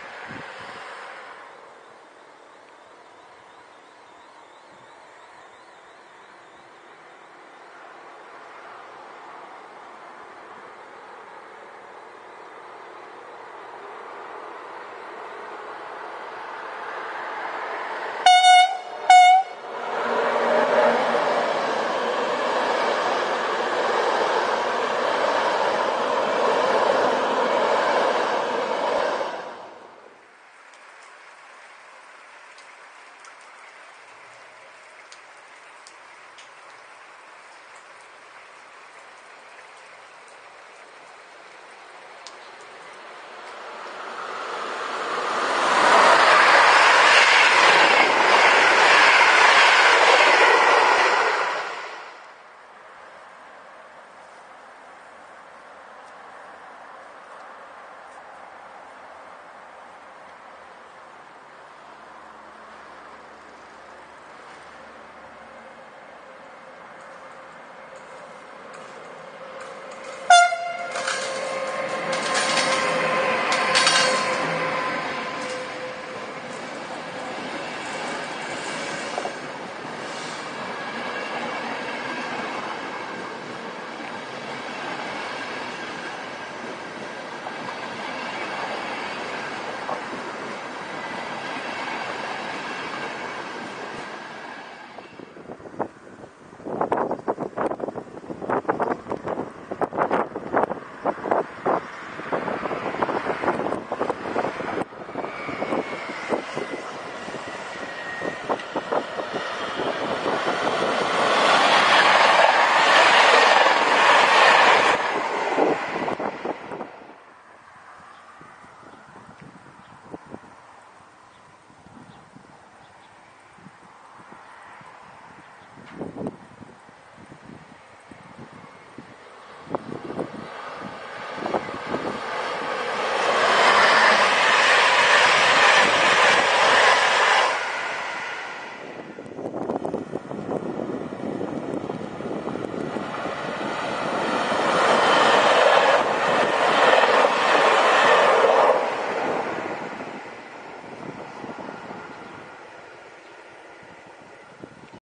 あ。